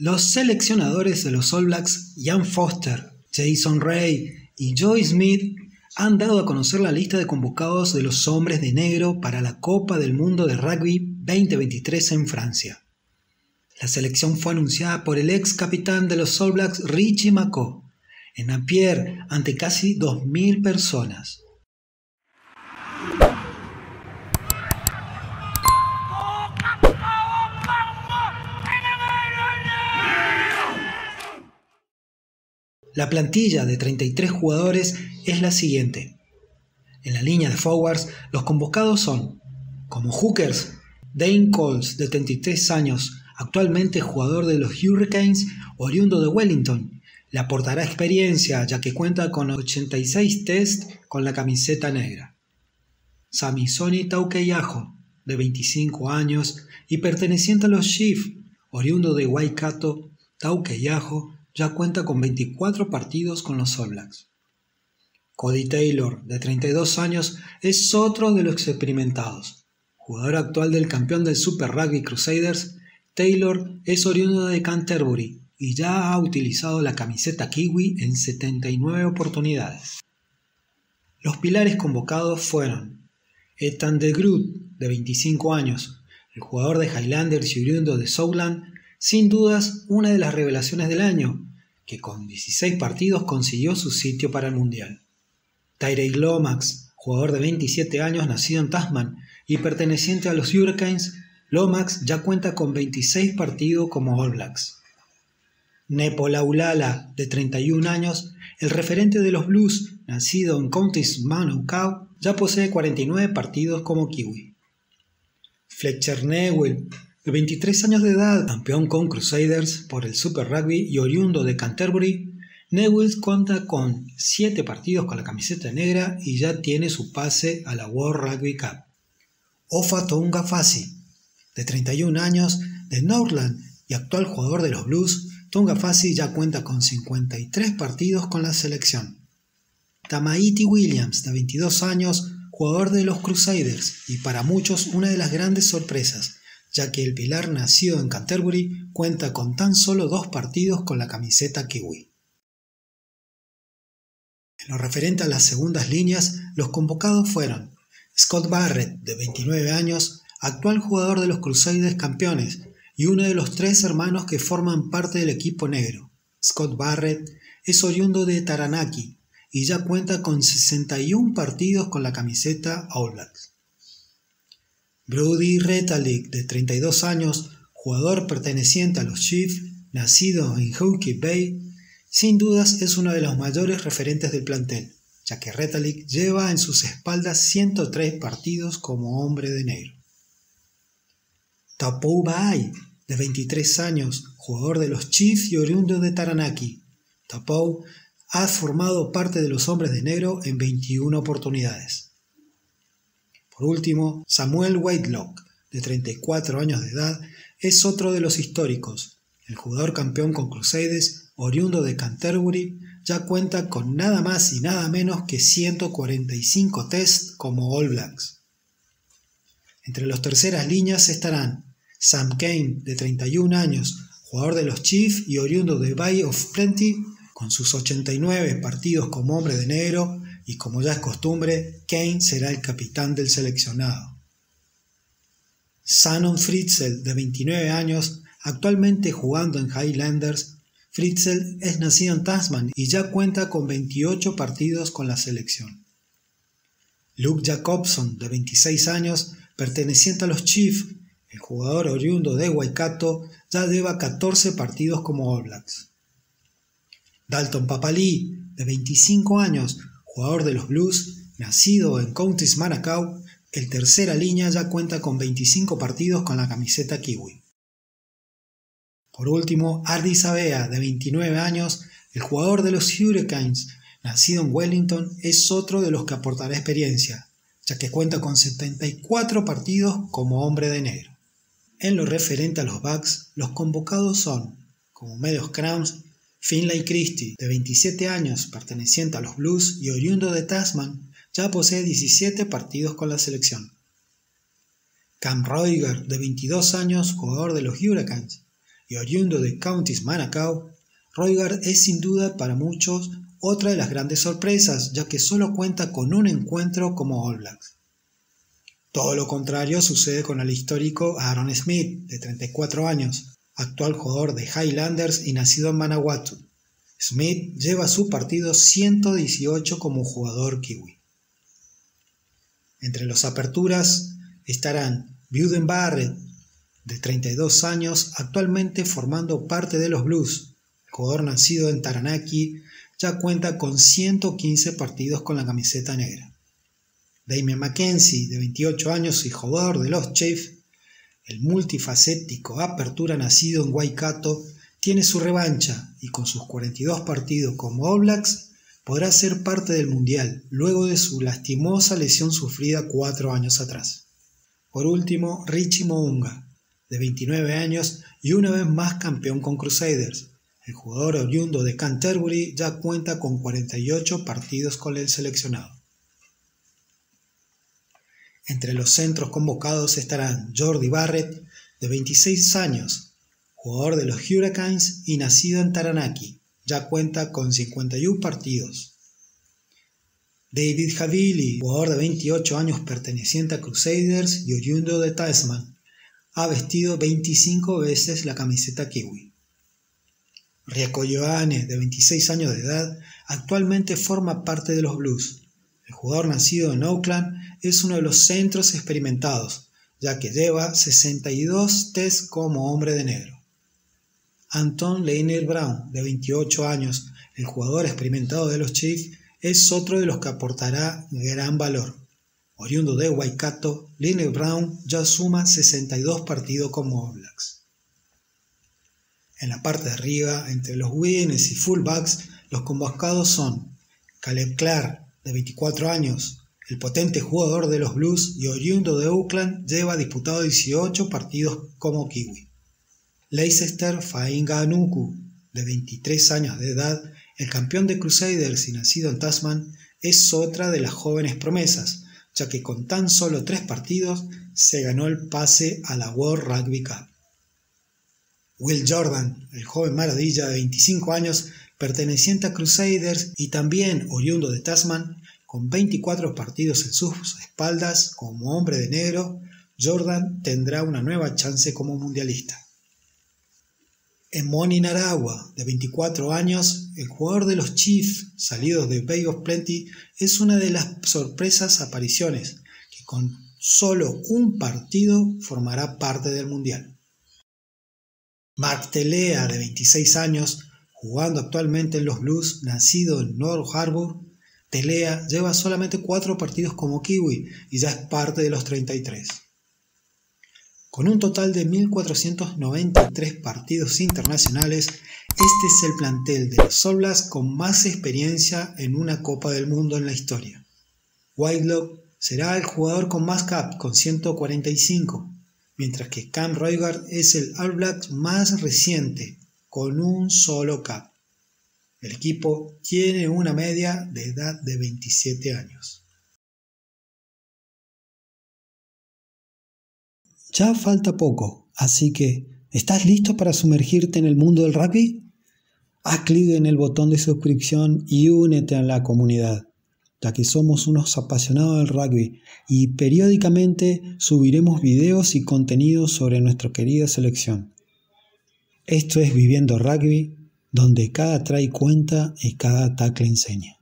Los seleccionadores de los All Blacks, Ian Foster, Jason Ray y Joy Smith, han dado a conocer la lista de convocados de los hombres de negro para la Copa del Mundo de Rugby 2023 en Francia. La selección fue anunciada por el ex capitán de los All Blacks, Richie Mako, en Napier ante casi 2.000 personas. La plantilla de 33 jugadores es la siguiente. En la línea de forwards, los convocados son, como hookers, Dane Coles, de 33 años, actualmente jugador de los Hurricanes, oriundo de Wellington. Le aportará experiencia ya que cuenta con 86 test con la camiseta negra. Samisoni Taukeyajo, de 25 años y perteneciente a los Chiefs, oriundo de Waikato, Taukeyajo ya cuenta con 24 partidos con los All Blacks. Cody Taylor, de 32 años, es otro de los experimentados. Jugador actual del campeón del Super Rugby Crusaders, Taylor es oriundo de Canterbury y ya ha utilizado la camiseta kiwi en 79 oportunidades. Los pilares convocados fueron Ethan de Groot, de 25 años, el jugador de Highlanders y oriundo de Southland, sin dudas una de las revelaciones del año, que con 16 partidos consiguió su sitio para el Mundial. Tyree Lomax, jugador de 27 años nacido en Tasman y perteneciente a los Hurricanes, Lomax ya cuenta con 26 partidos como All Blacks. Nepo Laulala, de 31 años, el referente de los Blues, nacido en Counties Manukau, ya posee 49 partidos como Kiwi. Fletcher Newell, de 23 años de edad, campeón con Crusaders por el Super Rugby y oriundo de Canterbury, Newells cuenta con 7 partidos con la camiseta negra y ya tiene su pase a la World Rugby Cup. Ofa Tonga Fasi, de 31 años, de Northland y actual jugador de los Blues, Tonga Fasi ya cuenta con 53 partidos con la selección. Tamaiti Williams, de 22 años, jugador de los Crusaders y para muchos una de las grandes sorpresas, ya que el pilar nacido en Canterbury cuenta con tan solo dos partidos con la camiseta kiwi. En lo referente a las segundas líneas, los convocados fueron Scott Barrett, de 29 años, actual jugador de los Crusaders campeones y uno de los tres hermanos que forman parte del equipo negro. Scott Barrett es oriundo de Taranaki y ya cuenta con 61 partidos con la camiseta All Blacks. Brody Retalick, de 32 años, jugador perteneciente a los Chiefs, nacido en Hawke's Bay, sin dudas es uno de los mayores referentes del plantel, ya que Retalick lleva en sus espaldas 103 partidos como hombre de negro. Tapou Baai, de 23 años, jugador de los Chiefs y oriundo de Taranaki. Tapou ha formado parte de los hombres de negro en 21 oportunidades. Por último, Samuel Whitelock, de 34 años de edad, es otro de los históricos. El jugador campeón con Crusaders, oriundo de Canterbury, ya cuenta con nada más y nada menos que 145 tests como All Blacks. Entre las terceras líneas estarán Sam Kane, de 31 años, jugador de los Chiefs y oriundo de Bay of Plenty, con sus 89 partidos como hombre de negro y como ya es costumbre, Kane será el capitán del seleccionado. Shannon Fritzel, de 29 años, actualmente jugando en Highlanders, Fritzel es nacido en Tasman y ya cuenta con 28 partidos con la selección. Luke Jacobson, de 26 años, perteneciente a los Chiefs, el jugador oriundo de Waikato, ya lleva 14 partidos como All Blacks. Dalton Papalí, de 25 años, jugador de los Blues, nacido en Counties Manacao, el tercera línea ya cuenta con 25 partidos con la camiseta kiwi. Por último, Ardi Sabea, de 29 años, el jugador de los Hurricanes, nacido en Wellington, es otro de los que aportará experiencia, ya que cuenta con 74 partidos como hombre de negro. En lo referente a los Bucks, los convocados son, como medios crowns, Finlay Christie, de 27 años, perteneciente a los Blues y oriundo de Tasman, ya posee 17 partidos con la selección. Cam Roiger, de 22 años, jugador de los Hurricanes. y oriundo de Counties Manukau, Roigard es sin duda para muchos otra de las grandes sorpresas, ya que solo cuenta con un encuentro como All Blacks. Todo lo contrario sucede con el histórico Aaron Smith, de 34 años, actual jugador de Highlanders y nacido en Manawatu. Smith lleva su partido 118 como jugador kiwi. Entre los aperturas estarán Buden Barrett, de 32 años, actualmente formando parte de los Blues. El jugador nacido en Taranaki ya cuenta con 115 partidos con la camiseta negra. Damien Mackenzie, de 28 años y jugador de los Chiefs, el multifacético apertura nacido en Waikato, tiene su revancha y con sus 42 partidos como All Blacks podrá ser parte del Mundial luego de su lastimosa lesión sufrida cuatro años atrás. Por último, Richie Mounga, de 29 años y una vez más campeón con Crusaders. El jugador oriundo de Canterbury ya cuenta con 48 partidos con el seleccionado. Entre los centros convocados estarán Jordi Barrett, de 26 años, jugador de los Hurricanes y nacido en Taranaki, ya cuenta con 51 partidos. David Havili, jugador de 28 años perteneciente a Crusaders y oriundo de Tasman, ha vestido 25 veces la camiseta kiwi. Rieko Joane, de 26 años de edad, actualmente forma parte de los Blues. El jugador nacido en Auckland es uno de los centros experimentados, ya que lleva 62 tests como hombre de negro. Anton Leiner Brown, de 28 años, el jugador experimentado de los Chiefs, es otro de los que aportará gran valor. Oriundo de Waikato, Leiner Brown ya suma 62 partidos como All Blacks. En la parte de arriba, entre los wings y fullbacks, los convocados son Caleb Clark, de 24 años, el potente jugador de los Blues y oriundo de Auckland, lleva disputado 18 partidos como kiwi. Leicester Fainganuku, de 23 años de edad, el campeón de Crusaders y nacido en Tasman, es otra de las jóvenes promesas, ya que con tan solo tres partidos se ganó el pase a la World Rugby Cup. Will Jordan, el joven maravilla de 25 años, perteneciente a Crusaders y también oriundo de Tasman, con 24 partidos en sus espaldas como hombre de negro, Jordan tendrá una nueva chance como mundialista. Emoni Naragua, de 24 años, el jugador de los Chiefs salidos de Bay of Plenty, es una de las sorpresas apariciones que con solo un partido formará parte del mundial. Mark Telea, de 26 años, jugando actualmente en los Blues, nacido en North Harbour, Telea lleva solamente cuatro partidos como kiwi y ya es parte de los 33. Con un total de 1.493 partidos internacionales, este es el plantel de los Blacks con más experiencia en una Copa del Mundo en la historia. Whitelock será el jugador con más cap, con 145, mientras que Cam Roigard es el All Blacks más reciente, con un solo cap. El equipo tiene una media de edad de 27 años. Ya falta poco, así que ¿estás listo para sumergirte en el mundo del rugby? Haz clic en el botón de suscripción y únete a la comunidad, ya que somos unos apasionados del rugby y periódicamente subiremos videos y contenidos sobre nuestra querida selección. Esto es Viviendo Rugby, donde cada try cuenta y cada tackle enseña.